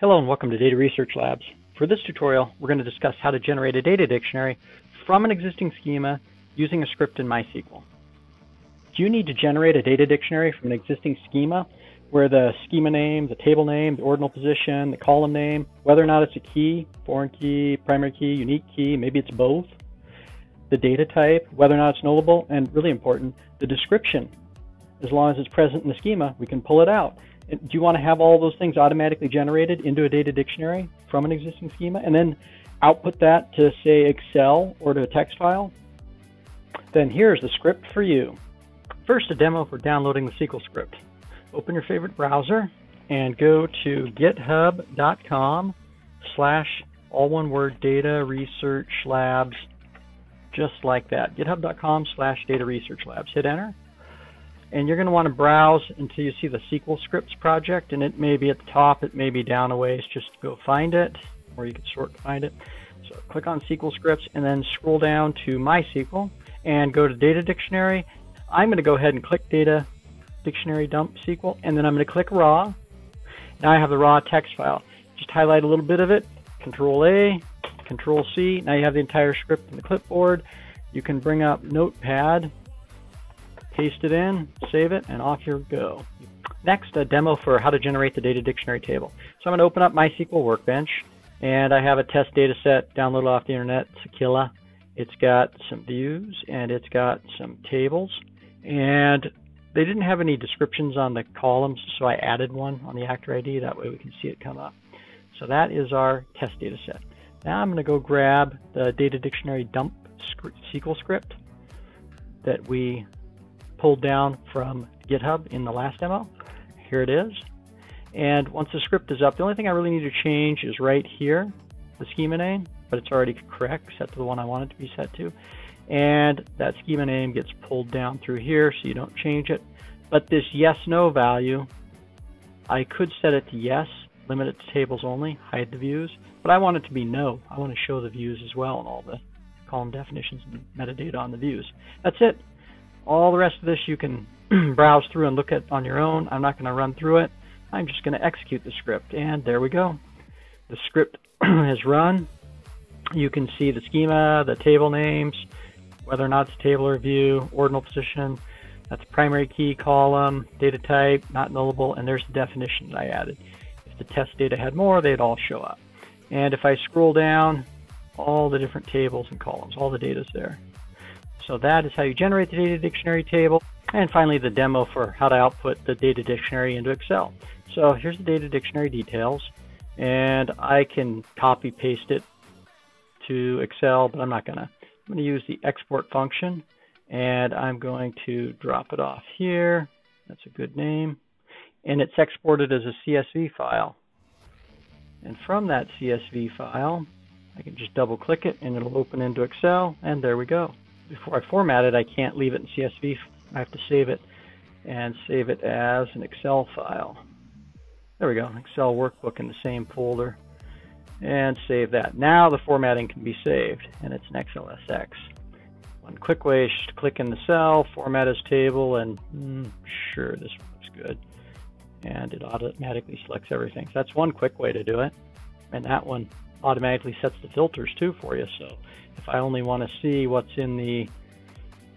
Hello and welcome to Data Research Labs. For this tutorial, we're going to discuss how to generate a data dictionary from an existing schema using a script in MySQL. Do you need to generate a data dictionary from an existing schema where the schema name, the table name, the ordinal position, the column name, whether or not it's a key, foreign key, primary key, unique key, maybe it's both, the data type, whether or not it's nullable, and really important, the description. As long as it's present in the schema, we can pull it out do you want to have all those things automatically generated into a data dictionary from an existing schema and then output that to say Excel or to a text file? Then here's the script for you. First, a demo for downloading the SQL script. Open your favorite browser and go to github.com slash all one word data research labs just like that github.com slash data research labs hit enter and you're going to want to browse until you see the SQL scripts project and it may be at the top it may be down a ways. Just go find it or you can sort to find it. So click on SQL scripts and then scroll down to MySQL and go to data dictionary. I'm going to go ahead and click data dictionary dump SQL and then I'm going to click raw. Now I have the raw text file. Just highlight a little bit of it. Control A control C. Now you have the entire script in the clipboard. You can bring up notepad paste it in, save it, and off you go. Next, a demo for how to generate the data dictionary table. So I'm going to open up MySQL Workbench, and I have a test data set downloaded off the internet, Sakila. It's got some views, and it's got some tables, and they didn't have any descriptions on the columns, so I added one on the actor ID. That way we can see it come up. So that is our test data set. Now I'm going to go grab the data dictionary dump SQL script that we pulled down from GitHub in the last demo. Here it is. And once the script is up, the only thing I really need to change is right here, the schema name, but it's already correct, set to the one I want it to be set to. And that schema name gets pulled down through here so you don't change it. But this yes, no value, I could set it to yes, limit it to tables only, hide the views, but I want it to be no. I want to show the views as well and all the column definitions and metadata on the views. That's it. All the rest of this you can browse through and look at on your own. I'm not going to run through it. I'm just going to execute the script. And there we go. The script has run. You can see the schema, the table names, whether or not it's table or view, ordinal position. That's primary key column, data type, not nullable, and there's the definition that I added. If the test data had more, they'd all show up. And if I scroll down, all the different tables and columns, all the data's there. So that is how you generate the data dictionary table. And finally, the demo for how to output the data dictionary into Excel. So here's the data dictionary details. And I can copy paste it to Excel, but I'm not gonna. I'm gonna use the export function and I'm going to drop it off here. That's a good name. And it's exported as a CSV file. And from that CSV file, I can just double click it and it'll open into Excel and there we go before I format it, I can't leave it in CSV. I have to save it and save it as an Excel file. There we go, Excel workbook in the same folder. And save that. Now the formatting can be saved, and it's an XLSX. One quick way is to click in the cell, format as table, and mm, sure, this looks good. And it automatically selects everything. So that's one quick way to do it. And that one automatically sets the filters too for you. So if I only want to see what's in the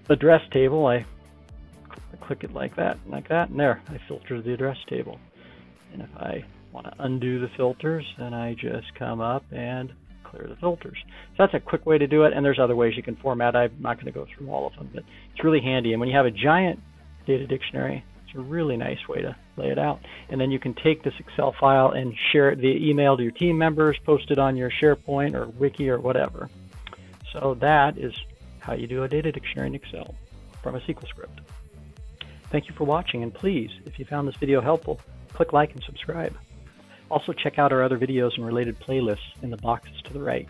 address table, I click it like that, like that, and there, I filter the address table. And if I want to undo the filters, then I just come up and clear the filters. So that's a quick way to do it, and there's other ways you can format. I'm not going to go through all of them, but it's really handy. And when you have a giant data dictionary, it's a really nice way to lay it out. And then you can take this Excel file and share it via email to your team members, post it on your SharePoint or Wiki or whatever. So that is how you do a data dictionary in Excel from a SQL script. Thank you for watching, and please, if you found this video helpful, click like and subscribe. Also check out our other videos and related playlists in the boxes to the right.